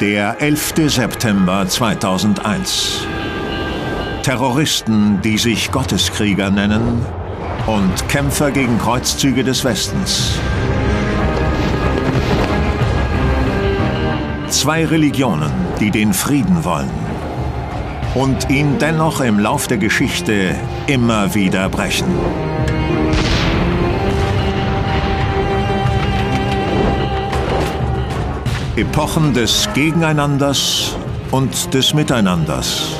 Der 11. September 2001. Terroristen, die sich Gotteskrieger nennen und Kämpfer gegen Kreuzzüge des Westens. Zwei Religionen, die den Frieden wollen und ihn dennoch im Lauf der Geschichte immer wieder brechen. Epochen des Gegeneinanders und des Miteinanders.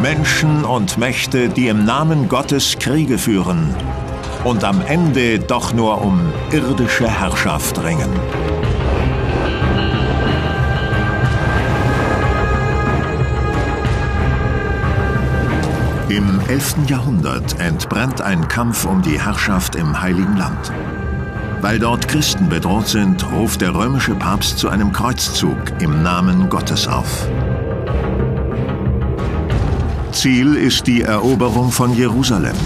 Menschen und Mächte, die im Namen Gottes Kriege führen und am Ende doch nur um irdische Herrschaft ringen. Im 11. Jahrhundert entbrennt ein Kampf um die Herrschaft im Heiligen Land. Weil dort Christen bedroht sind, ruft der römische Papst zu einem Kreuzzug im Namen Gottes auf. Ziel ist die Eroberung von Jerusalem.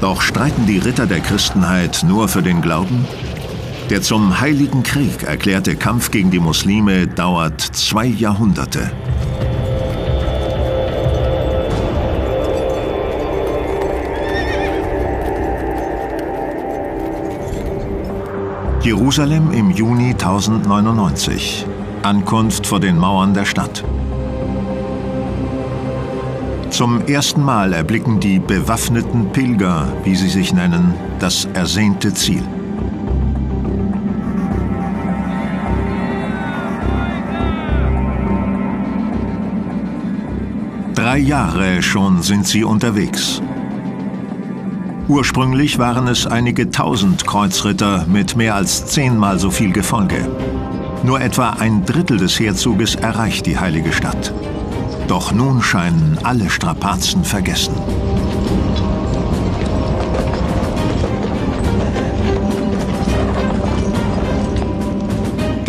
Doch streiten die Ritter der Christenheit nur für den Glauben? Der zum Heiligen Krieg erklärte Kampf gegen die Muslime dauert zwei Jahrhunderte. Jerusalem im Juni 1099. Ankunft vor den Mauern der Stadt. Zum ersten Mal erblicken die bewaffneten Pilger, wie sie sich nennen, das ersehnte Ziel. Drei Jahre schon sind sie unterwegs. Ursprünglich waren es einige tausend Kreuzritter mit mehr als zehnmal so viel Gefolge. Nur etwa ein Drittel des Heerzuges erreicht die heilige Stadt. Doch nun scheinen alle Strapazen vergessen.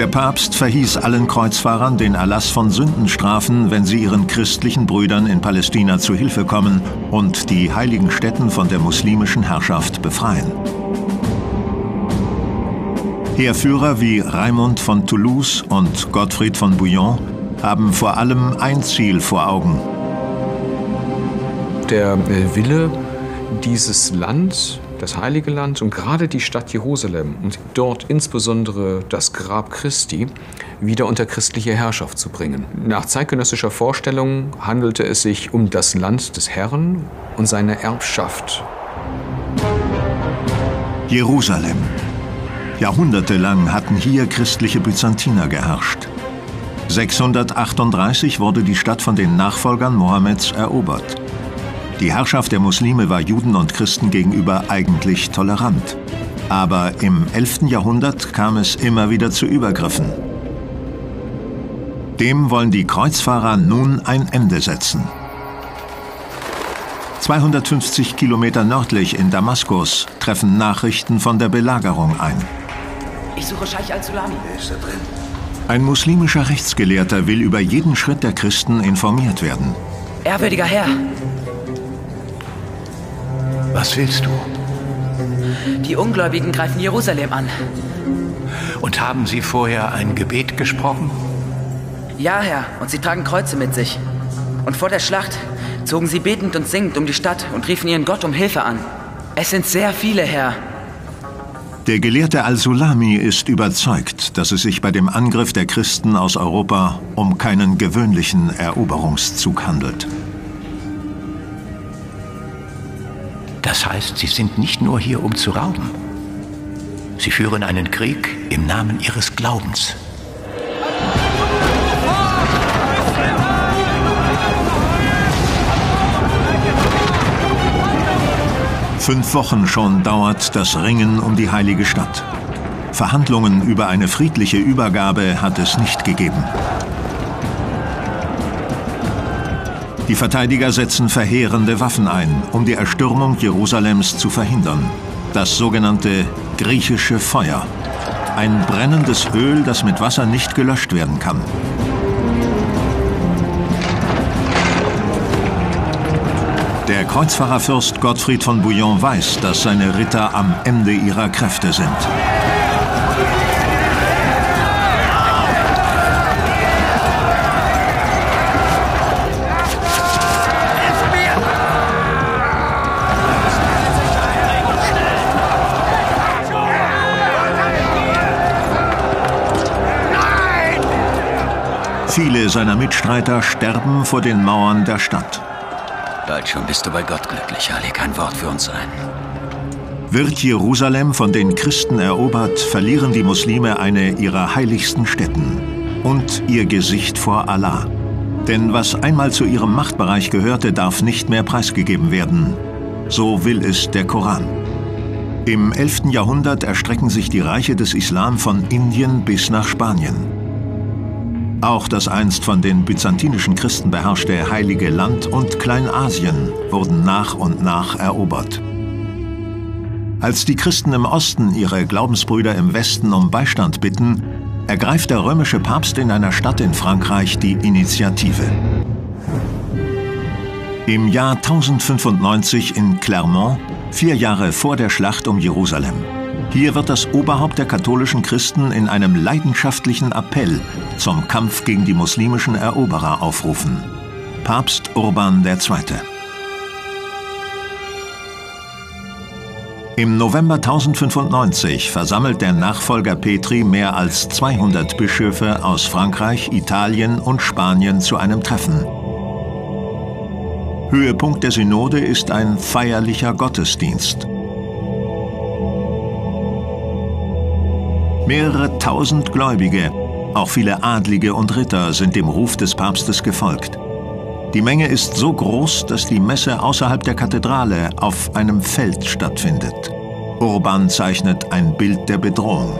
Der Papst verhieß allen Kreuzfahrern den Erlass von Sündenstrafen, wenn sie ihren christlichen Brüdern in Palästina zu Hilfe kommen und die heiligen Stätten von der muslimischen Herrschaft befreien. Heerführer wie Raimund von Toulouse und Gottfried von Bouillon haben vor allem ein Ziel vor Augen. Der äh, Wille, dieses Land das Heilige Land und gerade die Stadt Jerusalem und dort insbesondere das Grab Christi wieder unter christliche Herrschaft zu bringen. Nach zeitgenössischer Vorstellung handelte es sich um das Land des Herrn und seine Erbschaft. Jerusalem. Jahrhundertelang hatten hier christliche Byzantiner geherrscht. 638 wurde die Stadt von den Nachfolgern Mohammeds erobert. Die Herrschaft der Muslime war Juden und Christen gegenüber eigentlich tolerant. Aber im 11. Jahrhundert kam es immer wieder zu Übergriffen. Dem wollen die Kreuzfahrer nun ein Ende setzen. 250 Kilometer nördlich in Damaskus treffen Nachrichten von der Belagerung ein. Ich suche Scheich al-Sulami. Wer ist da drin? Ein muslimischer Rechtsgelehrter will über jeden Schritt der Christen informiert werden. Ehrwürdiger Herr, was willst du? Die Ungläubigen greifen Jerusalem an. Und haben sie vorher ein Gebet gesprochen? Ja, Herr, und sie tragen Kreuze mit sich. Und vor der Schlacht zogen sie betend und singend um die Stadt und riefen ihren Gott um Hilfe an. Es sind sehr viele, Herr. Der Gelehrte Al-Sulami ist überzeugt, dass es sich bei dem Angriff der Christen aus Europa um keinen gewöhnlichen Eroberungszug handelt. Das heißt, sie sind nicht nur hier, um zu rauben. Sie führen einen Krieg im Namen ihres Glaubens. Fünf Wochen schon dauert das Ringen um die heilige Stadt. Verhandlungen über eine friedliche Übergabe hat es nicht gegeben. Die Verteidiger setzen verheerende Waffen ein, um die Erstürmung Jerusalems zu verhindern. Das sogenannte griechische Feuer. Ein brennendes Öl, das mit Wasser nicht gelöscht werden kann. Der Kreuzfahrerfürst Gottfried von Bouillon weiß, dass seine Ritter am Ende ihrer Kräfte sind. Viele seiner Mitstreiter sterben vor den Mauern der Stadt. Bald schon bist du bei Gott glücklich, Ali. Kein Wort für uns ein. Wird Jerusalem von den Christen erobert, verlieren die Muslime eine ihrer heiligsten Stätten und ihr Gesicht vor Allah. Denn was einmal zu ihrem Machtbereich gehörte, darf nicht mehr preisgegeben werden. So will es der Koran. Im 11. Jahrhundert erstrecken sich die Reiche des Islam von Indien bis nach Spanien. Auch das einst von den byzantinischen Christen beherrschte Heilige Land und Kleinasien wurden nach und nach erobert. Als die Christen im Osten ihre Glaubensbrüder im Westen um Beistand bitten, ergreift der römische Papst in einer Stadt in Frankreich die Initiative. Im Jahr 1095 in Clermont, vier Jahre vor der Schlacht um Jerusalem. Hier wird das Oberhaupt der katholischen Christen in einem leidenschaftlichen Appell zum Kampf gegen die muslimischen Eroberer aufrufen. Papst Urban II. Im November 1095 versammelt der Nachfolger Petri mehr als 200 Bischöfe aus Frankreich, Italien und Spanien zu einem Treffen. Höhepunkt der Synode ist ein feierlicher Gottesdienst. Mehrere tausend Gläubige, auch viele Adlige und Ritter sind dem Ruf des Papstes gefolgt. Die Menge ist so groß, dass die Messe außerhalb der Kathedrale auf einem Feld stattfindet. Urban zeichnet ein Bild der Bedrohung.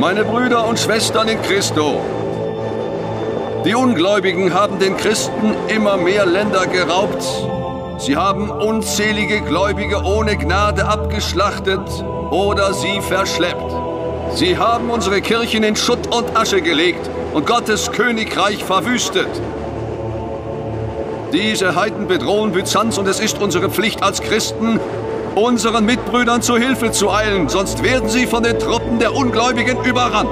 Meine Brüder und Schwestern in Christo, die Ungläubigen haben den Christen immer mehr Länder geraubt. Sie haben unzählige Gläubige ohne Gnade abgeschlachtet oder sie verschleppt. Sie haben unsere Kirchen in Schutt und Asche gelegt und Gottes Königreich verwüstet. Diese Heiden bedrohen Byzanz und es ist unsere Pflicht als Christen, unseren Mitbrüdern zu Hilfe zu eilen, sonst werden sie von den Truppen der Ungläubigen überrannt.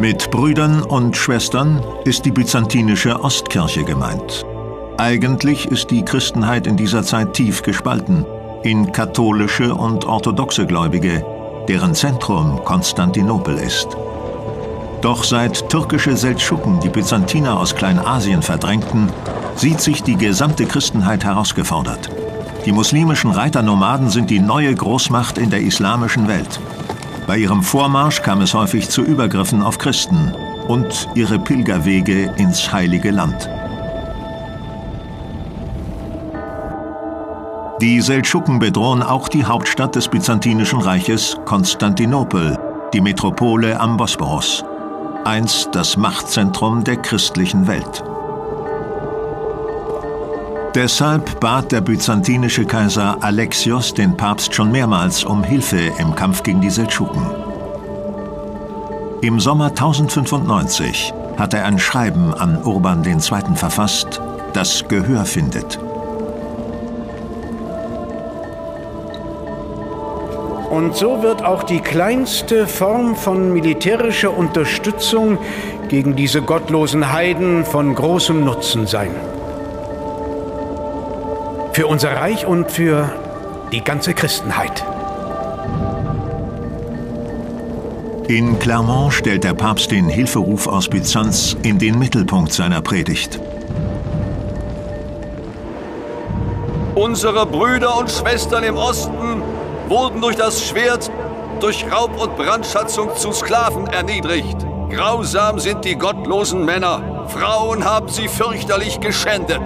Mit Brüdern und Schwestern ist die byzantinische Ostkirche gemeint. Eigentlich ist die Christenheit in dieser Zeit tief gespalten in katholische und orthodoxe Gläubige, deren Zentrum Konstantinopel ist. Doch seit türkische Seldschuken die Byzantiner aus Kleinasien verdrängten, sieht sich die gesamte Christenheit herausgefordert. Die muslimischen Reiternomaden sind die neue Großmacht in der islamischen Welt. Bei ihrem Vormarsch kam es häufig zu Übergriffen auf Christen und ihre Pilgerwege ins heilige Land. Die Seldschuken bedrohen auch die Hauptstadt des Byzantinischen Reiches, Konstantinopel, die Metropole am Bosporus, einst das Machtzentrum der christlichen Welt. Deshalb bat der byzantinische Kaiser Alexios den Papst schon mehrmals um Hilfe im Kampf gegen die Seldschuken. Im Sommer 1095 hat er ein Schreiben an Urban II. verfasst, das Gehör findet. Und so wird auch die kleinste Form von militärischer Unterstützung gegen diese gottlosen Heiden von großem Nutzen sein für unser Reich und für die ganze Christenheit. In Clermont stellt der Papst den Hilferuf aus Byzanz in den Mittelpunkt seiner Predigt. Unsere Brüder und Schwestern im Osten wurden durch das Schwert, durch Raub und Brandschatzung zu Sklaven erniedrigt. Grausam sind die gottlosen Männer. Frauen haben sie fürchterlich geschändet.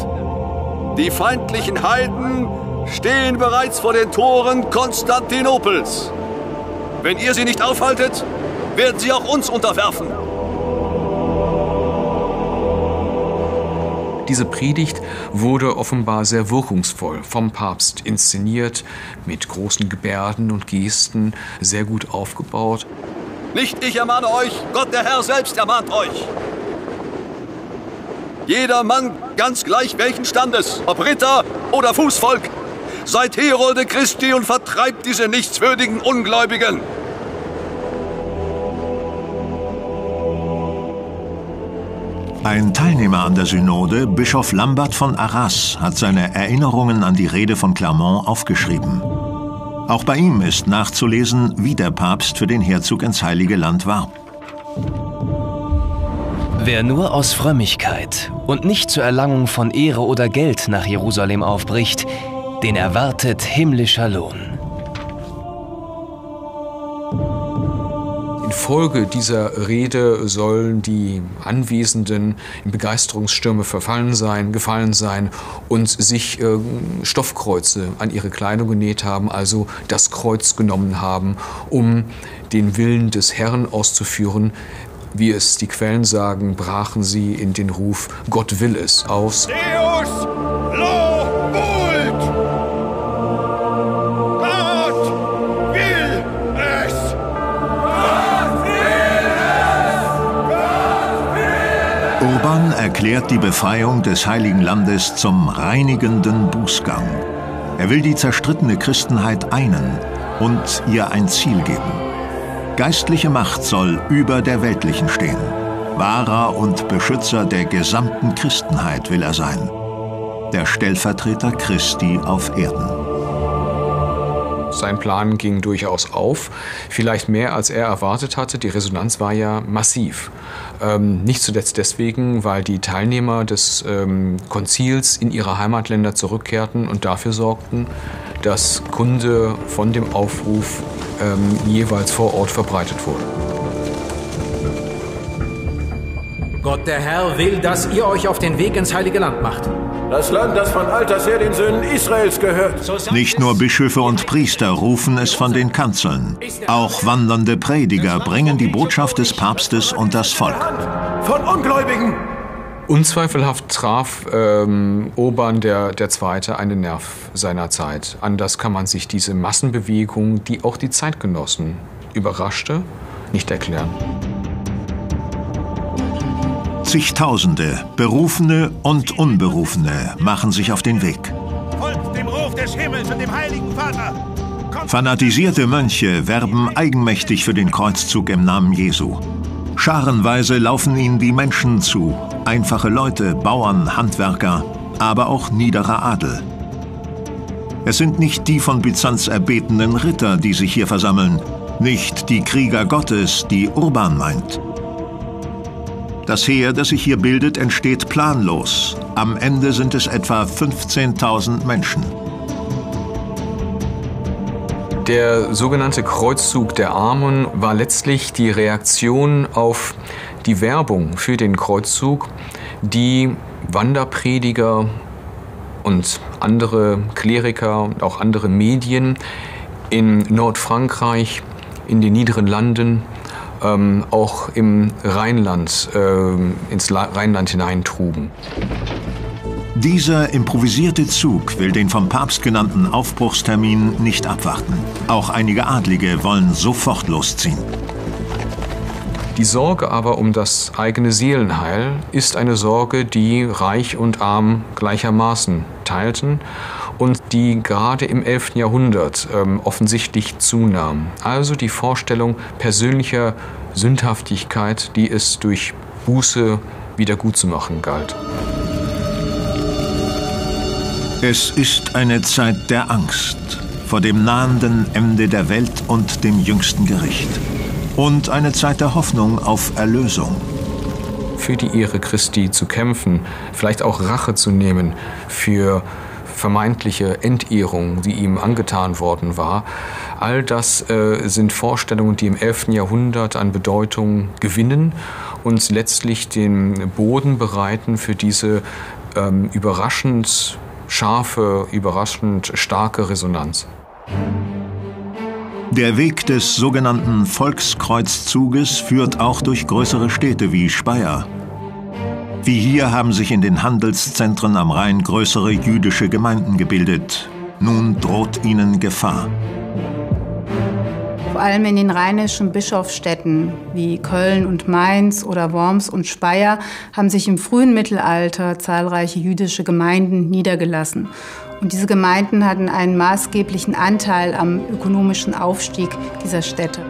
Die feindlichen Heiden stehen bereits vor den Toren Konstantinopels. Wenn ihr sie nicht aufhaltet, werden sie auch uns unterwerfen. Diese Predigt wurde offenbar sehr wirkungsvoll vom Papst inszeniert, mit großen Gebärden und Gesten, sehr gut aufgebaut. Nicht ich ermahne euch, Gott der Herr selbst ermahnt euch. Jeder Mann, ganz gleich welchen Standes, ob Ritter oder Fußvolk, seid Herolde Christi und vertreibt diese nichtswürdigen Ungläubigen. Ein Teilnehmer an der Synode, Bischof Lambert von Arras, hat seine Erinnerungen an die Rede von Clermont aufgeschrieben. Auch bei ihm ist nachzulesen, wie der Papst für den Herzug ins Heilige Land warb. Wer nur aus Frömmigkeit und nicht zur Erlangung von Ehre oder Geld nach Jerusalem aufbricht, den erwartet himmlischer Lohn. Folge dieser Rede sollen die Anwesenden in Begeisterungsstürme verfallen sein, gefallen sein und sich äh, Stoffkreuze an ihre Kleidung genäht haben, also das Kreuz genommen haben, um den Willen des Herrn auszuführen. Wie es die Quellen sagen, brachen sie in den Ruf Gott will es aus. Deus Urban erklärt die Befreiung des Heiligen Landes zum reinigenden Bußgang. Er will die zerstrittene Christenheit einen und ihr ein Ziel geben. Geistliche Macht soll über der weltlichen stehen. Wahrer und Beschützer der gesamten Christenheit will er sein. Der Stellvertreter Christi auf Erden. Sein Plan ging durchaus auf, vielleicht mehr als er erwartet hatte. Die Resonanz war ja massiv. Ähm, nicht zuletzt deswegen, weil die Teilnehmer des ähm, Konzils in ihre Heimatländer zurückkehrten und dafür sorgten, dass Kunde von dem Aufruf ähm, jeweils vor Ort verbreitet wurde. Gott der Herr will, dass ihr euch auf den Weg ins Heilige Land macht. Das Land, das von alters her den Söhnen Israels gehört. Nicht nur Bischöfe und Priester rufen es von den Kanzeln. Auch wandernde Prediger bringen die Botschaft des Papstes und das Volk. Von Ungläubigen! Unzweifelhaft traf ähm, Urban der, der Zweite einen Nerv seiner Zeit. Anders kann man sich diese Massenbewegung, die auch die Zeitgenossen überraschte, nicht erklären. Zigtausende, Berufene und Unberufene, machen sich auf den Weg. Folgt dem Ruf des Himmels und dem Heiligen Vater. Fanatisierte Mönche werben eigenmächtig für den Kreuzzug im Namen Jesu. Scharenweise laufen ihnen die Menschen zu, einfache Leute, Bauern, Handwerker, aber auch niederer Adel. Es sind nicht die von Byzanz erbetenen Ritter, die sich hier versammeln, nicht die Krieger Gottes, die Urban meint. Das Heer, das sich hier bildet, entsteht planlos. Am Ende sind es etwa 15.000 Menschen. Der sogenannte Kreuzzug der Armen war letztlich die Reaktion auf die Werbung für den Kreuzzug, die Wanderprediger und andere Kleriker und auch andere Medien in Nordfrankreich, in den niederen Landen ähm, auch im Rheinland, äh, ins Rheinland hineintrugen. Dieser improvisierte Zug will den vom Papst genannten Aufbruchstermin nicht abwarten. Auch einige Adlige wollen sofort losziehen. Die Sorge aber um das eigene Seelenheil ist eine Sorge, die Reich und Arm gleichermaßen teilten und die gerade im 11. Jahrhundert ähm, offensichtlich zunahm. Also die Vorstellung persönlicher Sündhaftigkeit, die es durch Buße wieder gut zu machen galt. Es ist eine Zeit der Angst vor dem nahenden Ende der Welt und dem jüngsten Gericht. Und eine Zeit der Hoffnung auf Erlösung. Für die Ehre Christi zu kämpfen, vielleicht auch Rache zu nehmen für vermeintliche Entehrung, die ihm angetan worden war. All das äh, sind Vorstellungen, die im 11. Jahrhundert an Bedeutung gewinnen und letztlich den Boden bereiten für diese ähm, überraschend scharfe, überraschend starke Resonanz. Der Weg des sogenannten Volkskreuzzuges führt auch durch größere Städte wie Speyer, wie hier haben sich in den Handelszentren am Rhein größere jüdische Gemeinden gebildet. Nun droht ihnen Gefahr. Vor allem in den rheinischen Bischofsstädten wie Köln und Mainz oder Worms und Speyer haben sich im frühen Mittelalter zahlreiche jüdische Gemeinden niedergelassen. Und diese Gemeinden hatten einen maßgeblichen Anteil am ökonomischen Aufstieg dieser Städte.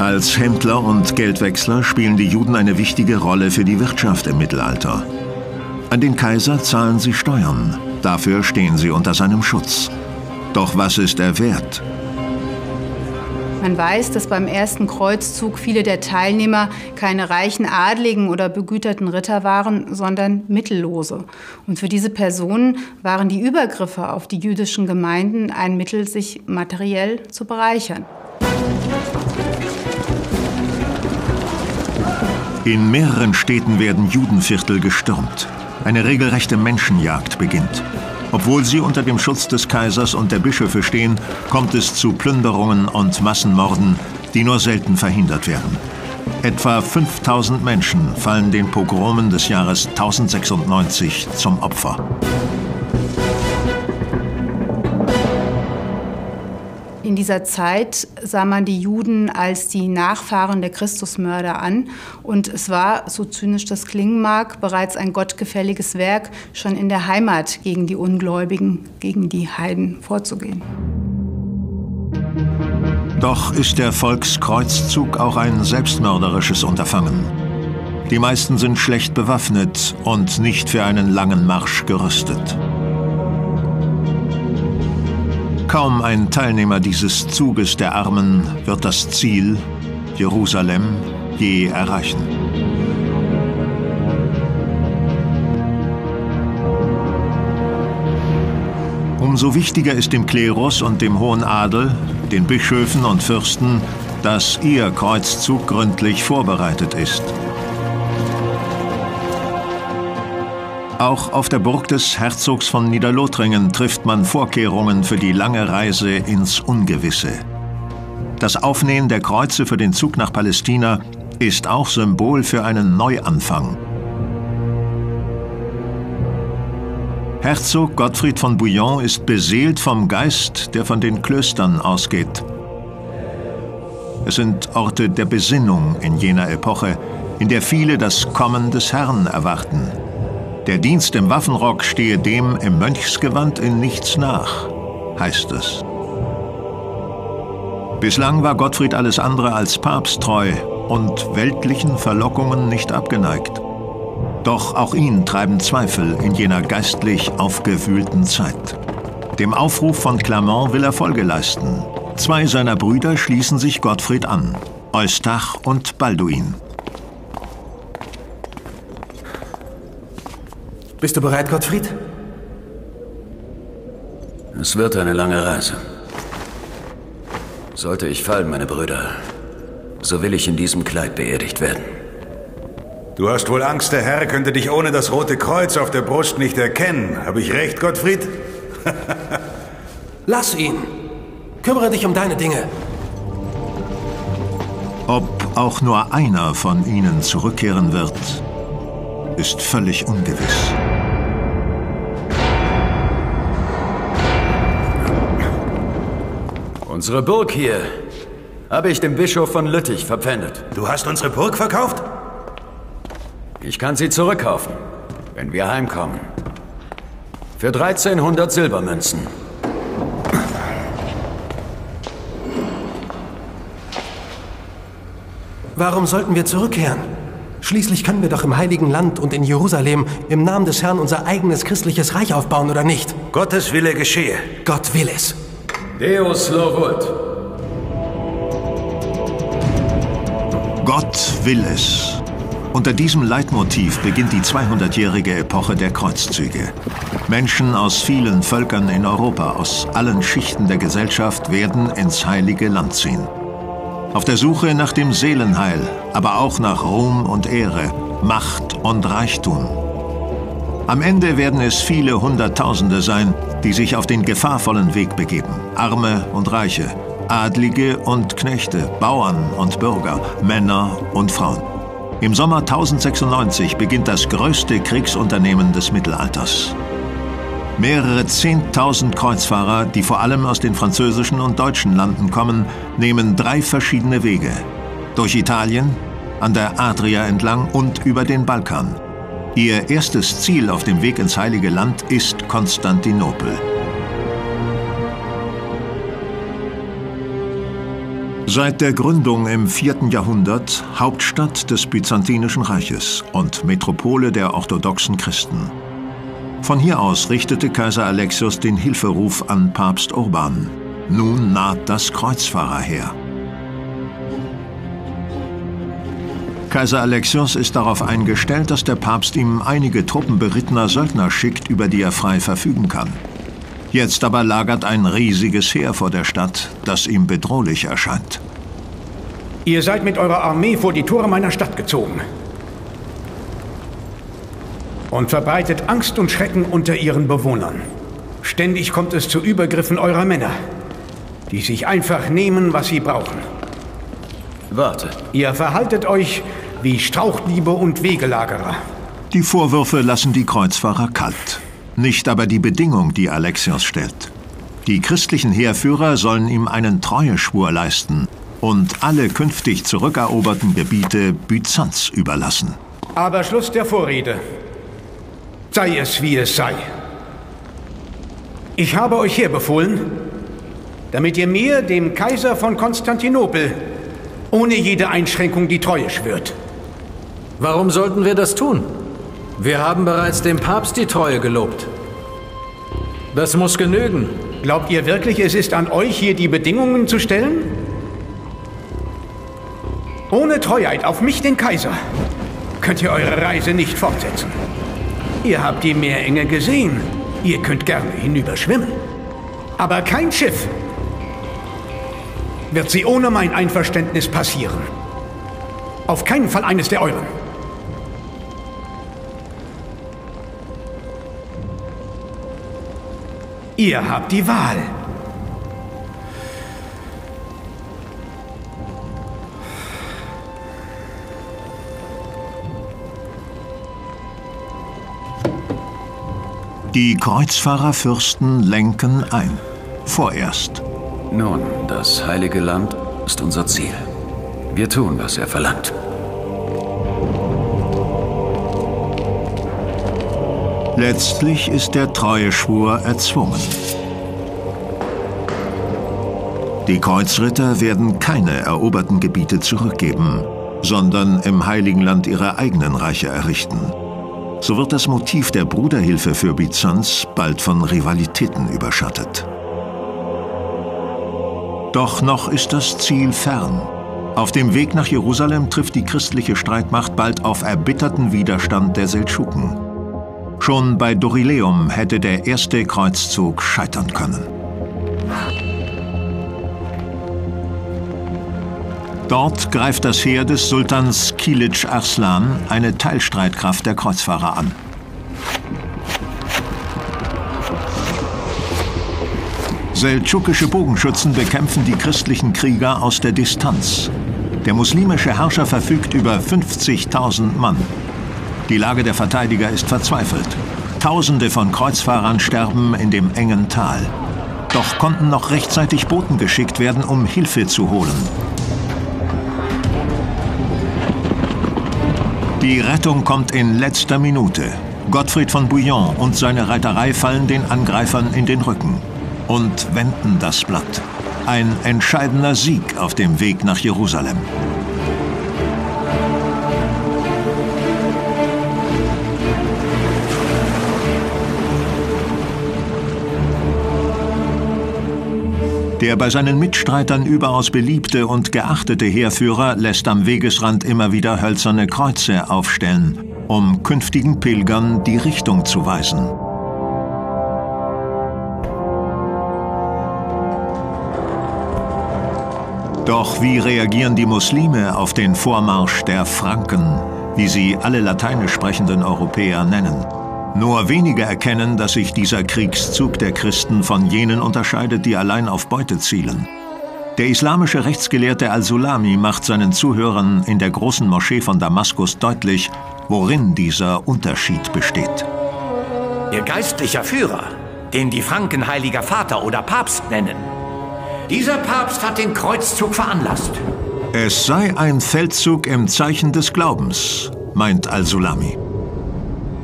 Als Händler und Geldwechsler spielen die Juden eine wichtige Rolle für die Wirtschaft im Mittelalter. An den Kaiser zahlen sie Steuern, dafür stehen sie unter seinem Schutz. Doch was ist er wert? Man weiß, dass beim ersten Kreuzzug viele der Teilnehmer keine reichen Adligen oder begüterten Ritter waren, sondern Mittellose. Und für diese Personen waren die Übergriffe auf die jüdischen Gemeinden ein Mittel, sich materiell zu bereichern. In mehreren Städten werden Judenviertel gestürmt. Eine regelrechte Menschenjagd beginnt. Obwohl sie unter dem Schutz des Kaisers und der Bischöfe stehen, kommt es zu Plünderungen und Massenmorden, die nur selten verhindert werden. Etwa 5000 Menschen fallen den Pogromen des Jahres 1096 zum Opfer. In dieser Zeit sah man die Juden als die Nachfahren der Christusmörder an und es war, so zynisch das klingen mag, bereits ein gottgefälliges Werk, schon in der Heimat gegen die Ungläubigen, gegen die Heiden vorzugehen. Doch ist der Volkskreuzzug auch ein selbstmörderisches Unterfangen. Die meisten sind schlecht bewaffnet und nicht für einen langen Marsch gerüstet. Kaum ein Teilnehmer dieses Zuges der Armen wird das Ziel, Jerusalem, je erreichen. Umso wichtiger ist dem Klerus und dem hohen Adel, den Bischöfen und Fürsten, dass ihr Kreuzzug gründlich vorbereitet ist. Auch auf der Burg des Herzogs von Niederlothringen trifft man Vorkehrungen für die lange Reise ins Ungewisse. Das Aufnehmen der Kreuze für den Zug nach Palästina ist auch Symbol für einen Neuanfang. Herzog Gottfried von Bouillon ist beseelt vom Geist, der von den Klöstern ausgeht. Es sind Orte der Besinnung in jener Epoche, in der viele das Kommen des Herrn erwarten. Der Dienst im Waffenrock stehe dem im Mönchsgewand in nichts nach, heißt es. Bislang war Gottfried alles andere als papsttreu und weltlichen Verlockungen nicht abgeneigt. Doch auch ihn treiben Zweifel in jener geistlich aufgewühlten Zeit. Dem Aufruf von Clermont will er Folge leisten. Zwei seiner Brüder schließen sich Gottfried an, Eustach und Balduin. Bist du bereit, Gottfried? Es wird eine lange Reise. Sollte ich fallen, meine Brüder, so will ich in diesem Kleid beerdigt werden. Du hast wohl Angst, der Herr könnte dich ohne das rote Kreuz auf der Brust nicht erkennen. Habe ich recht, Gottfried? Lass ihn. Kümmere dich um deine Dinge. Ob auch nur einer von ihnen zurückkehren wird, ist völlig ungewiss. Unsere Burg hier habe ich dem Bischof von Lüttich verpfändet. Du hast unsere Burg verkauft? Ich kann sie zurückkaufen, wenn wir heimkommen. Für 1300 Silbermünzen. Warum sollten wir zurückkehren? Schließlich können wir doch im Heiligen Land und in Jerusalem im Namen des Herrn unser eigenes christliches Reich aufbauen, oder nicht? Gottes Wille geschehe. Gott will es. Deus lovut. Gott will es. Unter diesem Leitmotiv beginnt die 200-jährige Epoche der Kreuzzüge. Menschen aus vielen Völkern in Europa, aus allen Schichten der Gesellschaft werden ins heilige Land ziehen. Auf der Suche nach dem Seelenheil, aber auch nach Ruhm und Ehre, Macht und Reichtum. Am Ende werden es viele Hunderttausende sein, die sich auf den gefahrvollen Weg begeben. Arme und Reiche, Adlige und Knechte, Bauern und Bürger, Männer und Frauen. Im Sommer 1096 beginnt das größte Kriegsunternehmen des Mittelalters. Mehrere Zehntausend Kreuzfahrer, die vor allem aus den französischen und deutschen Landen kommen, nehmen drei verschiedene Wege. Durch Italien, an der Adria entlang und über den Balkan. Ihr erstes Ziel auf dem Weg ins Heilige Land ist Konstantinopel. Seit der Gründung im 4. Jahrhundert Hauptstadt des Byzantinischen Reiches und Metropole der orthodoxen Christen. Von hier aus richtete Kaiser Alexios den Hilferuf an Papst Urban. Nun naht das Kreuzfahrerheer. Kaiser Alexios ist darauf eingestellt, dass der Papst ihm einige Truppen berittener Söldner schickt, über die er frei verfügen kann. Jetzt aber lagert ein riesiges Heer vor der Stadt, das ihm bedrohlich erscheint. Ihr seid mit eurer Armee vor die Tore meiner Stadt gezogen und verbreitet Angst und Schrecken unter ihren Bewohnern. Ständig kommt es zu Übergriffen eurer Männer, die sich einfach nehmen, was sie brauchen. Warte. Ihr verhaltet euch wie Strauchdiebe und Wegelagerer. Die Vorwürfe lassen die Kreuzfahrer kalt. Nicht aber die Bedingung, die Alexios stellt. Die christlichen Heerführer sollen ihm einen Treueschwur leisten und alle künftig zurückeroberten Gebiete Byzanz überlassen. Aber Schluss der Vorrede. Sei es wie es sei. Ich habe euch herbefohlen, damit ihr mir, dem Kaiser von Konstantinopel, ohne jede Einschränkung die Treue schwört. Warum sollten wir das tun? Wir haben bereits dem Papst die Treue gelobt. Das muss genügen. Glaubt ihr wirklich, es ist an euch, hier die Bedingungen zu stellen? Ohne Treuheit auf mich, den Kaiser, könnt ihr eure Reise nicht fortsetzen. Ihr habt die Meerenge gesehen. Ihr könnt gerne hinüberschwimmen. Aber kein Schiff wird sie ohne mein Einverständnis passieren. Auf keinen Fall eines der euren. Ihr habt die Wahl. Die Kreuzfahrerfürsten lenken ein. Vorerst. Nun, das Heilige Land ist unser Ziel. Wir tun, was er verlangt. Letztlich ist der Treueschwur erzwungen. Die Kreuzritter werden keine eroberten Gebiete zurückgeben, sondern im Heiligen Land ihre eigenen Reiche errichten. So wird das Motiv der Bruderhilfe für Byzanz bald von Rivalitäten überschattet. Doch noch ist das Ziel fern. Auf dem Weg nach Jerusalem trifft die christliche Streitmacht bald auf erbitterten Widerstand der Seldschuken. Schon bei Dorileum hätte der erste Kreuzzug scheitern können. Dort greift das Heer des Sultans Kilic Arslan eine Teilstreitkraft der Kreuzfahrer an. Seldschukische Bogenschützen bekämpfen die christlichen Krieger aus der Distanz. Der muslimische Herrscher verfügt über 50.000 Mann. Die Lage der Verteidiger ist verzweifelt. Tausende von Kreuzfahrern sterben in dem engen Tal. Doch konnten noch rechtzeitig Boten geschickt werden, um Hilfe zu holen. Die Rettung kommt in letzter Minute. Gottfried von Bouillon und seine Reiterei fallen den Angreifern in den Rücken und wenden das Blatt. Ein entscheidender Sieg auf dem Weg nach Jerusalem. Der bei seinen Mitstreitern überaus beliebte und geachtete Heerführer lässt am Wegesrand immer wieder hölzerne Kreuze aufstellen, um künftigen Pilgern die Richtung zu weisen. Doch wie reagieren die Muslime auf den Vormarsch der Franken, wie sie alle lateinisch sprechenden Europäer nennen? Nur wenige erkennen, dass sich dieser Kriegszug der Christen von jenen unterscheidet, die allein auf Beute zielen. Der islamische Rechtsgelehrte Al-Sulami macht seinen Zuhörern in der großen Moschee von Damaskus deutlich, worin dieser Unterschied besteht. Ihr geistlicher Führer, den die Franken Heiliger Vater oder Papst nennen, dieser Papst hat den Kreuzzug veranlasst. Es sei ein Feldzug im Zeichen des Glaubens, meint Al-Sulami.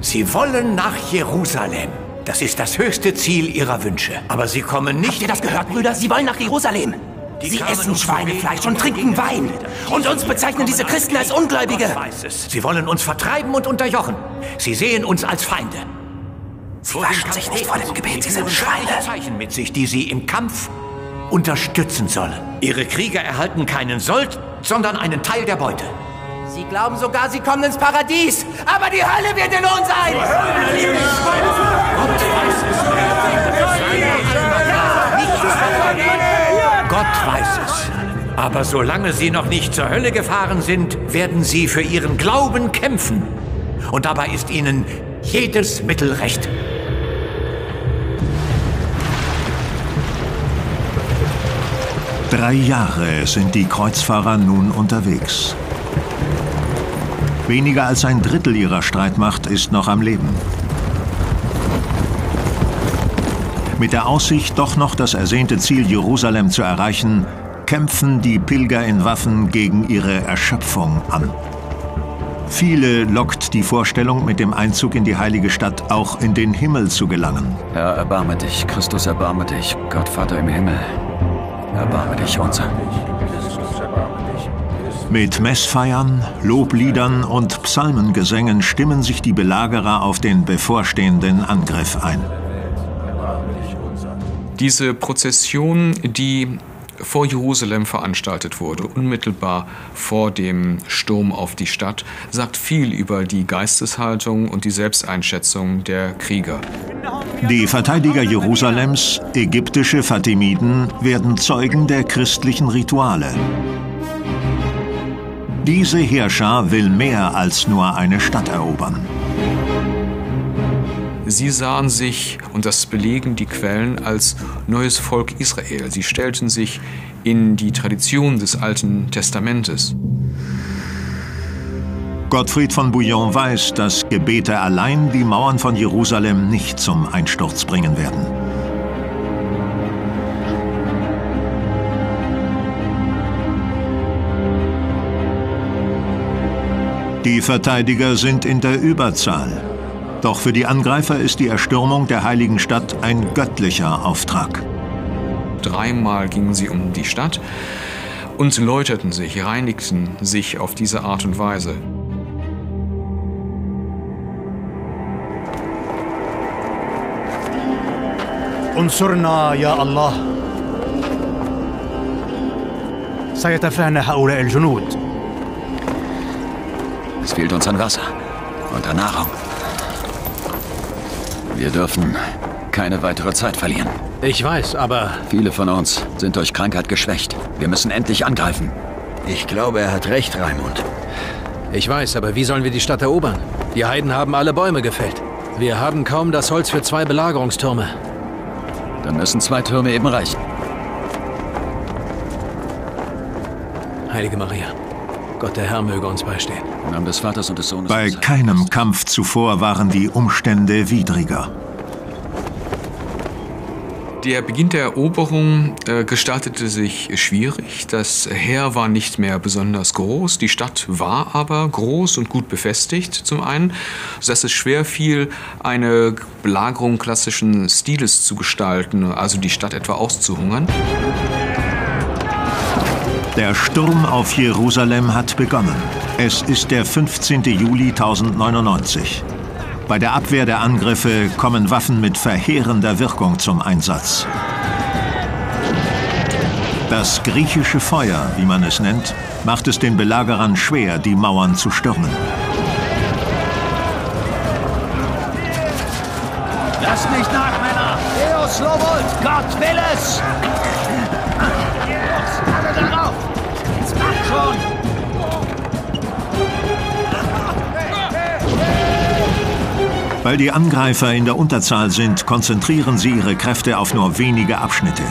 Sie wollen nach Jerusalem. Das ist das höchste Ziel ihrer Wünsche. Aber sie kommen nicht... Habt ihr das gehört, Brüder? Sie wollen nach Jerusalem. Die sie essen Schweinefleisch und trinken Wein. Und uns bezeichnen diese Christen als Ungläubige. Gott weiß es. Sie wollen uns vertreiben und unterjochen. Sie sehen uns als Feinde. Sie waschen sich nicht vor dem Gebet, sie sind Schweine. Zeichen mit sich, die sie im Kampf unterstützen sollen. Ihre Krieger erhalten keinen Sold, sondern einen Teil der Beute. Sie glauben sogar, sie kommen ins Paradies, aber die Hölle wird in uns sein! Gott weiß es. Aber solange sie noch nicht zur Hölle gefahren sind, werden sie für ihren Glauben kämpfen. Und dabei ist ihnen jedes Mittel recht. Drei Jahre sind die Kreuzfahrer nun unterwegs. Weniger als ein Drittel ihrer Streitmacht ist noch am Leben. Mit der Aussicht, doch noch das ersehnte Ziel Jerusalem zu erreichen, kämpfen die Pilger in Waffen gegen ihre Erschöpfung an. Viele lockt die Vorstellung, mit dem Einzug in die heilige Stadt auch in den Himmel zu gelangen. Herr, erbarme dich. Christus, erbarme dich. Gott, Vater im Himmel, erbarme dich unser. Mit Messfeiern, Lobliedern und Psalmengesängen stimmen sich die Belagerer auf den bevorstehenden Angriff ein. Diese Prozession, die vor Jerusalem veranstaltet wurde, unmittelbar vor dem Sturm auf die Stadt, sagt viel über die Geisteshaltung und die Selbsteinschätzung der Krieger. Die Verteidiger Jerusalems, ägyptische Fatimiden, werden Zeugen der christlichen Rituale. Diese Heerschar will mehr als nur eine Stadt erobern. Sie sahen sich, und das belegen die Quellen, als neues Volk Israel. Sie stellten sich in die Tradition des Alten Testamentes. Gottfried von Bouillon weiß, dass Gebete allein die Mauern von Jerusalem nicht zum Einsturz bringen werden. Die Verteidiger sind in der Überzahl. Doch für die Angreifer ist die Erstürmung der heiligen Stadt ein göttlicher Auftrag. Dreimal gingen sie um die Stadt und läuterten sich, reinigten sich auf diese Art und Weise. انصرنا يا الله سيتفانى هؤلاء الجنود es fehlt uns an Wasser und an Nahrung. Wir dürfen keine weitere Zeit verlieren. Ich weiß, aber... Viele von uns sind durch Krankheit geschwächt. Wir müssen endlich angreifen. Ich glaube, er hat recht, Raimund. Ich weiß, aber wie sollen wir die Stadt erobern? Die Heiden haben alle Bäume gefällt. Wir haben kaum das Holz für zwei Belagerungstürme. Dann müssen zwei Türme eben reichen. Heilige Maria, Gott der Herr möge uns beistehen. Im Namen des Vaters und des Sohnes. Bei keinem Kampf zuvor waren die Umstände widriger. Der Beginn der Eroberung äh, gestaltete sich schwierig. Das Heer war nicht mehr besonders groß. Die Stadt war aber groß und gut befestigt, zum einen, sodass es schwer fiel, eine Belagerung klassischen Stiles zu gestalten, also die Stadt etwa auszuhungern. Der Sturm auf Jerusalem hat begonnen. Es ist der 15. Juli 1099. Bei der Abwehr der Angriffe kommen Waffen mit verheerender Wirkung zum Einsatz. Das griechische Feuer, wie man es nennt, macht es den Belagerern schwer, die Mauern zu stürmen. Lasst nicht nach, Männer! Eos Lobold, Gott will es! Schon! Weil die Angreifer in der Unterzahl sind, konzentrieren sie ihre Kräfte auf nur wenige Abschnitte.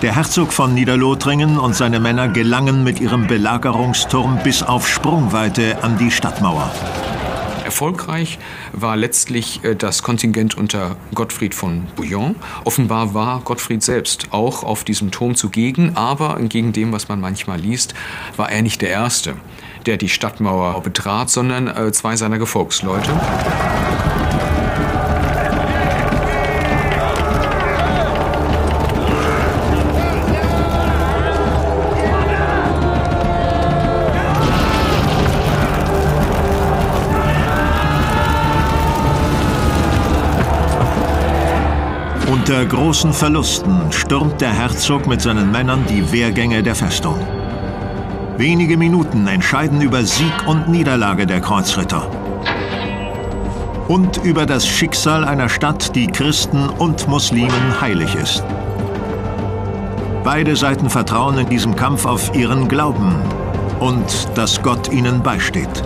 Der Herzog von Niederlothringen und seine Männer gelangen mit ihrem Belagerungsturm bis auf Sprungweite an die Stadtmauer. Erfolgreich war letztlich äh, das Kontingent unter Gottfried von Bouillon. Offenbar war Gottfried selbst auch auf diesem Turm zugegen, aber entgegen dem, was man manchmal liest, war er nicht der Erste, der die Stadtmauer betrat, sondern äh, zwei seiner Gefolgsleute. Unter großen Verlusten stürmt der Herzog mit seinen Männern die Wehrgänge der Festung. Wenige Minuten entscheiden über Sieg und Niederlage der Kreuzritter. Und über das Schicksal einer Stadt, die Christen und Muslimen heilig ist. Beide Seiten vertrauen in diesem Kampf auf ihren Glauben und dass Gott ihnen beisteht.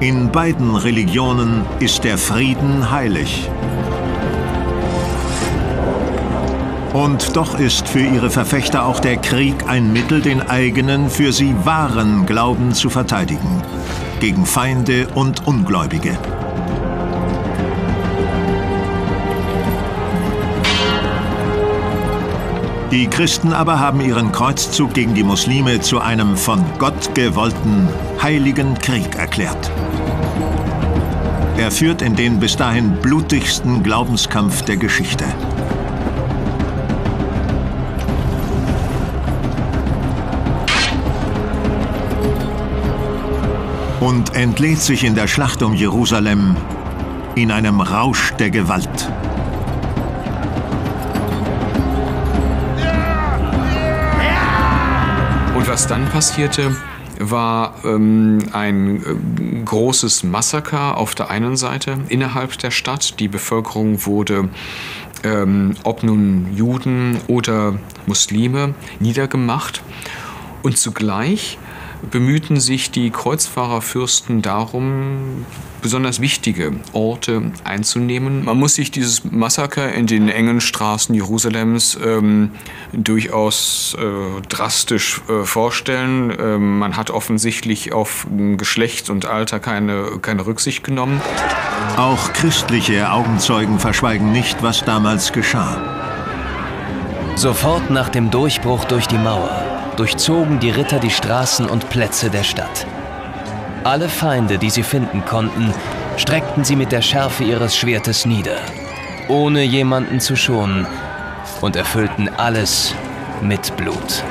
In beiden Religionen ist der Frieden heilig. Und doch ist für ihre Verfechter auch der Krieg ein Mittel, den eigenen, für sie wahren Glauben zu verteidigen. Gegen Feinde und Ungläubige. Die Christen aber haben ihren Kreuzzug gegen die Muslime zu einem von Gott gewollten heiligen Krieg erklärt. Er führt in den bis dahin blutigsten Glaubenskampf der Geschichte. und entlädt sich in der Schlacht um Jerusalem in einem Rausch der Gewalt. Und was dann passierte, war ähm, ein äh, großes Massaker auf der einen Seite innerhalb der Stadt. Die Bevölkerung wurde, ähm, ob nun Juden oder Muslime, niedergemacht. Und zugleich bemühten sich die Kreuzfahrerfürsten darum, besonders wichtige Orte einzunehmen. Man muss sich dieses Massaker in den engen Straßen Jerusalems ähm, durchaus äh, drastisch äh, vorstellen. Ähm, man hat offensichtlich auf Geschlecht und Alter keine, keine Rücksicht genommen. Auch christliche Augenzeugen verschweigen nicht, was damals geschah. Sofort nach dem Durchbruch durch die Mauer durchzogen die Ritter die Straßen und Plätze der Stadt. Alle Feinde, die sie finden konnten, streckten sie mit der Schärfe ihres Schwertes nieder, ohne jemanden zu schonen, und erfüllten alles mit Blut.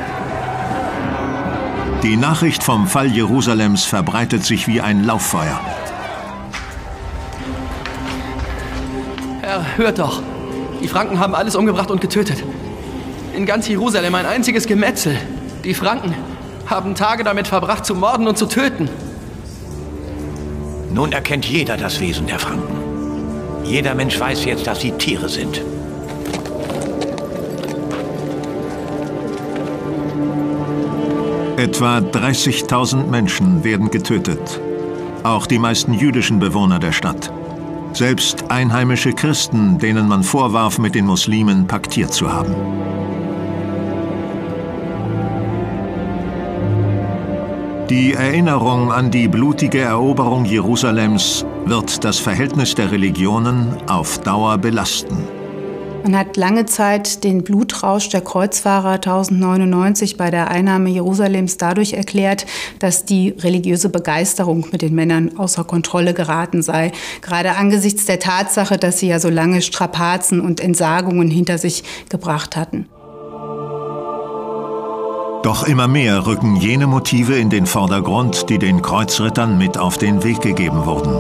Die Nachricht vom Fall Jerusalems verbreitet sich wie ein Lauffeuer. Herr, hört doch. Die Franken haben alles umgebracht und getötet. In ganz Jerusalem ein einziges Gemetzel. Die Franken haben Tage damit verbracht, zu morden und zu töten. Nun erkennt jeder das Wesen der Franken. Jeder Mensch weiß jetzt, dass sie Tiere sind. Etwa 30.000 Menschen werden getötet. Auch die meisten jüdischen Bewohner der Stadt. Selbst einheimische Christen, denen man vorwarf, mit den Muslimen paktiert zu haben. Die Erinnerung an die blutige Eroberung Jerusalems wird das Verhältnis der Religionen auf Dauer belasten. Man hat lange Zeit den Blutrausch der Kreuzfahrer 1099 bei der Einnahme Jerusalems dadurch erklärt, dass die religiöse Begeisterung mit den Männern außer Kontrolle geraten sei. Gerade angesichts der Tatsache, dass sie ja so lange Strapazen und Entsagungen hinter sich gebracht hatten. Doch immer mehr rücken jene Motive in den Vordergrund, die den Kreuzrittern mit auf den Weg gegeben wurden.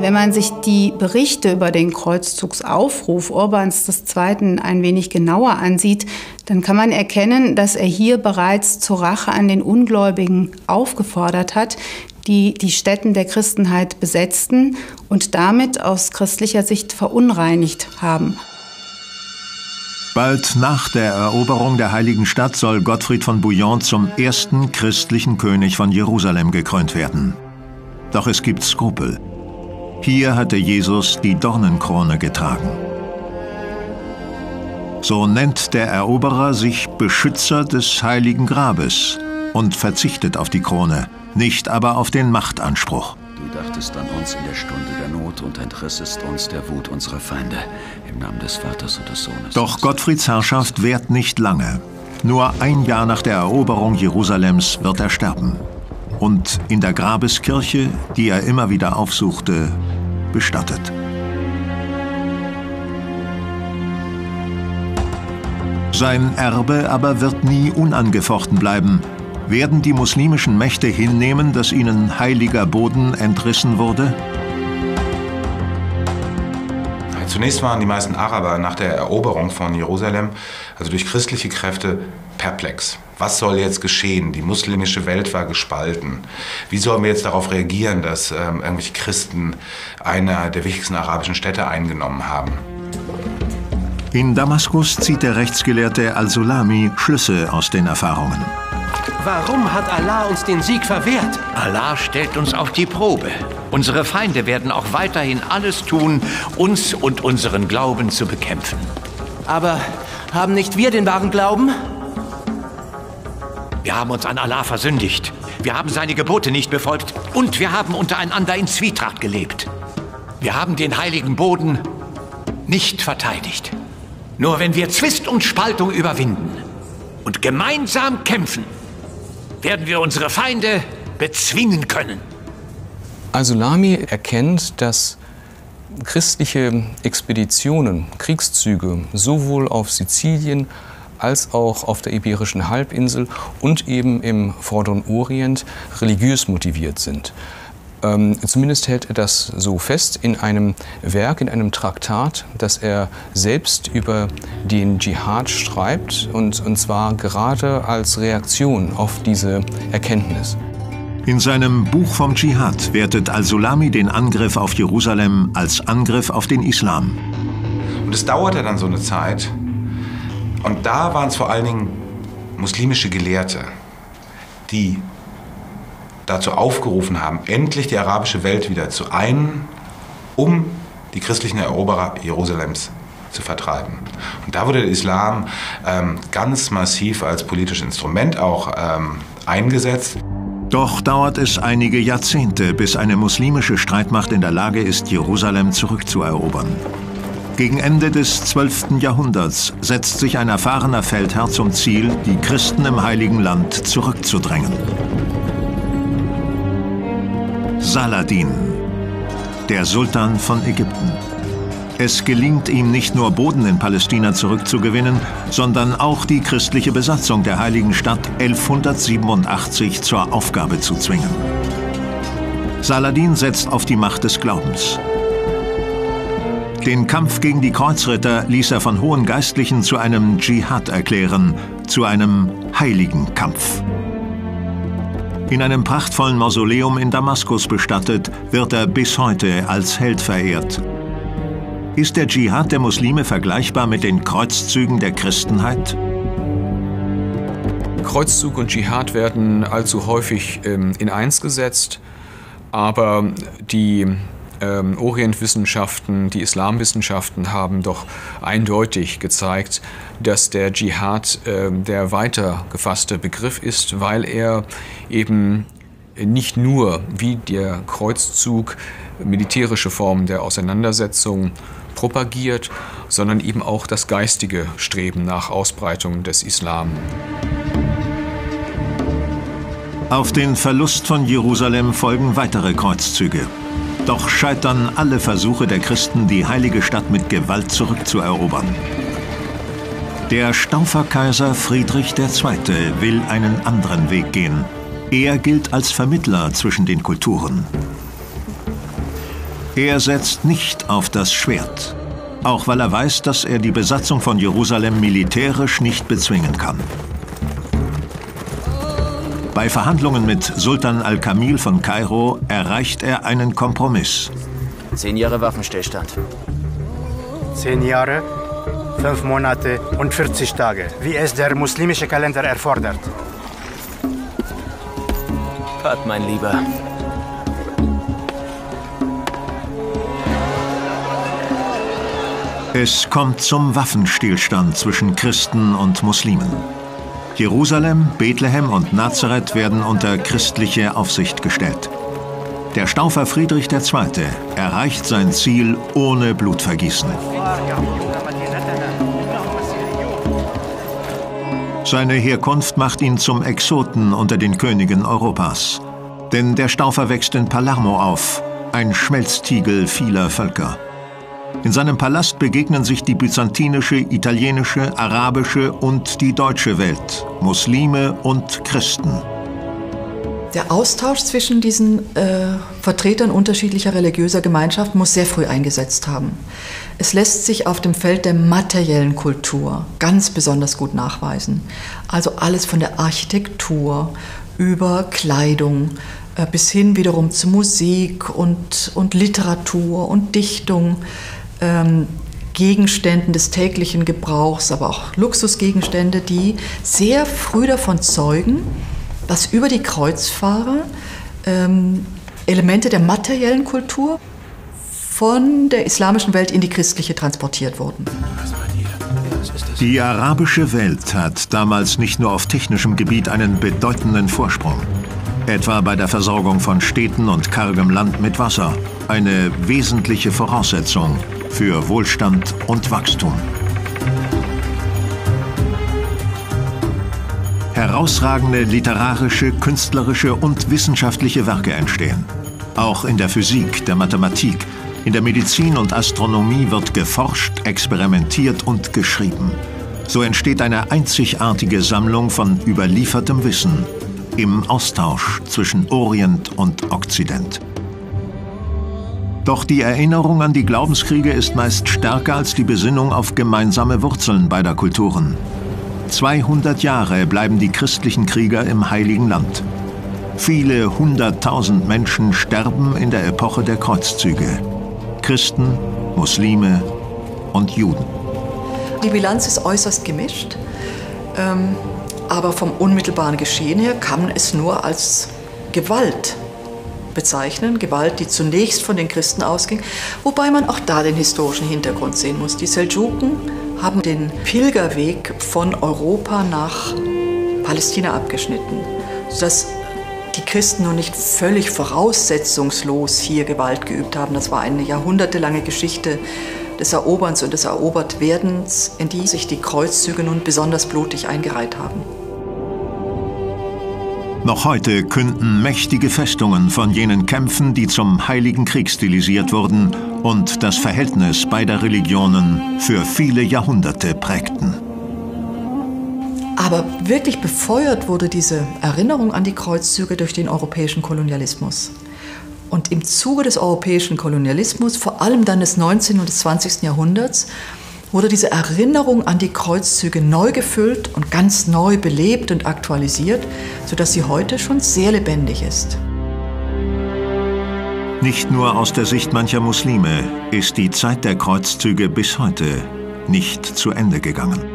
Wenn man sich die Berichte über den Kreuzzugsaufruf Urbans II. ein wenig genauer ansieht, dann kann man erkennen, dass er hier bereits zur Rache an den Ungläubigen aufgefordert hat, die die Stätten der Christenheit besetzten und damit aus christlicher Sicht verunreinigt haben. Bald nach der Eroberung der heiligen Stadt soll Gottfried von Bouillon zum ersten christlichen König von Jerusalem gekrönt werden. Doch es gibt Skrupel. Hier hatte Jesus die Dornenkrone getragen. So nennt der Eroberer sich Beschützer des heiligen Grabes und verzichtet auf die Krone, nicht aber auf den Machtanspruch. Dachtest an uns in der Stunde der Not und entrissest uns der Wut unserer Feinde. Im Namen des Vaters und des Sohnes. Doch Gottfrieds Herrschaft währt nicht lange. Nur ein Jahr nach der Eroberung Jerusalems wird er sterben. Und in der Grabeskirche, die er immer wieder aufsuchte, bestattet. Sein Erbe aber wird nie unangefochten bleiben. Werden die muslimischen Mächte hinnehmen, dass ihnen heiliger Boden entrissen wurde? Zunächst waren die meisten Araber nach der Eroberung von Jerusalem, also durch christliche Kräfte, perplex. Was soll jetzt geschehen? Die muslimische Welt war gespalten. Wie sollen wir jetzt darauf reagieren, dass ähm, irgendwelche Christen einer der wichtigsten arabischen Städte eingenommen haben? In Damaskus zieht der Rechtsgelehrte Al-Sulami Schlüsse aus den Erfahrungen. Warum hat Allah uns den Sieg verwehrt? Allah stellt uns auf die Probe. Unsere Feinde werden auch weiterhin alles tun, uns und unseren Glauben zu bekämpfen. Aber haben nicht wir den wahren Glauben? Wir haben uns an Allah versündigt. Wir haben seine Gebote nicht befolgt und wir haben untereinander in Zwietracht gelebt. Wir haben den heiligen Boden nicht verteidigt. Nur wenn wir Zwist und Spaltung überwinden und gemeinsam kämpfen, werden wir unsere Feinde bezwingen können. Al-Sulami erkennt, dass christliche Expeditionen, Kriegszüge sowohl auf Sizilien als auch auf der Iberischen Halbinsel und eben im Vorderen Orient religiös motiviert sind. Ähm, zumindest hält er das so fest in einem Werk, in einem Traktat, das er selbst über den Dschihad schreibt, und, und zwar gerade als Reaktion auf diese Erkenntnis. In seinem Buch vom Dschihad wertet al-Sulami den Angriff auf Jerusalem als Angriff auf den Islam. Und es dauerte dann so eine Zeit. Und da waren es vor allen Dingen muslimische Gelehrte, die dazu aufgerufen haben, endlich die arabische Welt wieder zu einen, um die christlichen Eroberer Jerusalems zu vertreiben. Und da wurde der Islam ähm, ganz massiv als politisches Instrument auch ähm, eingesetzt. Doch dauert es einige Jahrzehnte, bis eine muslimische Streitmacht in der Lage ist, Jerusalem zurückzuerobern. Gegen Ende des 12. Jahrhunderts setzt sich ein erfahrener Feldherr zum Ziel, die Christen im Heiligen Land zurückzudrängen. Saladin, der Sultan von Ägypten. Es gelingt ihm nicht nur Boden in Palästina zurückzugewinnen, sondern auch die christliche Besatzung der heiligen Stadt 1187 zur Aufgabe zu zwingen. Saladin setzt auf die Macht des Glaubens. Den Kampf gegen die Kreuzritter ließ er von hohen Geistlichen zu einem Dschihad erklären, zu einem heiligen Kampf. In einem prachtvollen Mausoleum in Damaskus bestattet, wird er bis heute als Held verehrt. Ist der Dschihad der Muslime vergleichbar mit den Kreuzzügen der Christenheit? Kreuzzug und Dschihad werden allzu häufig ähm, in eins gesetzt, aber die ähm, Orientwissenschaften, die Islamwissenschaften haben doch eindeutig gezeigt, dass der Dschihad äh, der weiter gefasste Begriff ist, weil er eben nicht nur wie der Kreuzzug militärische Formen der Auseinandersetzung propagiert, sondern eben auch das geistige Streben nach Ausbreitung des Islam. Auf den Verlust von Jerusalem folgen weitere Kreuzzüge. Doch scheitern alle Versuche der Christen, die heilige Stadt mit Gewalt zurückzuerobern. Der Stauferkaiser Friedrich II. will einen anderen Weg gehen. Er gilt als Vermittler zwischen den Kulturen. Er setzt nicht auf das Schwert, auch weil er weiß, dass er die Besatzung von Jerusalem militärisch nicht bezwingen kann. Bei Verhandlungen mit Sultan al-Kamil von Kairo erreicht er einen Kompromiss. Zehn Jahre Waffenstillstand. Zehn Jahre, fünf Monate und 40 Tage, wie es der muslimische Kalender erfordert. Pat, mein Lieber. Es kommt zum Waffenstillstand zwischen Christen und Muslimen. Jerusalem, Bethlehem und Nazareth werden unter christliche Aufsicht gestellt. Der Staufer Friedrich II. erreicht sein Ziel ohne Blutvergießen. Seine Herkunft macht ihn zum Exoten unter den Königen Europas. Denn der Staufer wächst in Palermo auf, ein Schmelztiegel vieler Völker. In seinem Palast begegnen sich die byzantinische, italienische, arabische und die deutsche Welt, Muslime und Christen. der Austausch zwischen diesen äh, Vertretern unterschiedlicher religiöser Gemeinschaften muss sehr früh eingesetzt haben. Es lässt sich auf dem Feld der materiellen Kultur ganz besonders gut nachweisen. Also alles von der Architektur über Kleidung äh, bis hin wiederum zu Musik und, und Literatur und Dichtung, ähm, Gegenständen des täglichen Gebrauchs, aber auch Luxusgegenstände, die sehr früh davon zeugen, dass über die Kreuzfahrer ähm, Elemente der materiellen Kultur von der islamischen Welt in die christliche transportiert wurden. Die arabische Welt hat damals nicht nur auf technischem Gebiet einen bedeutenden Vorsprung. Etwa bei der Versorgung von Städten und kargem Land mit Wasser. Eine wesentliche Voraussetzung für Wohlstand und Wachstum. Herausragende literarische, künstlerische und wissenschaftliche Werke entstehen. Auch in der Physik, der Mathematik, in der Medizin und Astronomie wird geforscht, experimentiert und geschrieben. So entsteht eine einzigartige Sammlung von überliefertem Wissen im Austausch zwischen Orient und Okzident. Doch die Erinnerung an die Glaubenskriege ist meist stärker als die Besinnung auf gemeinsame Wurzeln beider Kulturen. 200 Jahre bleiben die christlichen Krieger im Heiligen Land. Viele hunderttausend Menschen sterben in der Epoche der Kreuzzüge. Christen, Muslime und Juden. Die Bilanz ist äußerst gemischt, ähm, aber vom unmittelbaren Geschehen her kann es nur als Gewalt bezeichnen. Gewalt, die zunächst von den Christen ausging, wobei man auch da den historischen Hintergrund sehen muss. Die Seldschuken haben den Pilgerweg von Europa nach Palästina abgeschnitten, sodass die Christen nun nicht völlig voraussetzungslos hier Gewalt geübt haben. Das war eine jahrhundertelange Geschichte des Eroberns und des Erobertwerdens, in die sich die Kreuzzüge nun besonders blutig eingereiht haben. Noch heute künden mächtige Festungen von jenen Kämpfen, die zum Heiligen Krieg stilisiert wurden und das Verhältnis beider Religionen für viele Jahrhunderte prägten. Aber wirklich befeuert wurde diese Erinnerung an die Kreuzzüge durch den europäischen Kolonialismus. Und im Zuge des europäischen Kolonialismus, vor allem dann des 19. und des 20. Jahrhunderts, wurde diese Erinnerung an die Kreuzzüge neu gefüllt und ganz neu belebt und aktualisiert, sodass sie heute schon sehr lebendig ist. Nicht nur aus der Sicht mancher Muslime ist die Zeit der Kreuzzüge bis heute nicht zu Ende gegangen.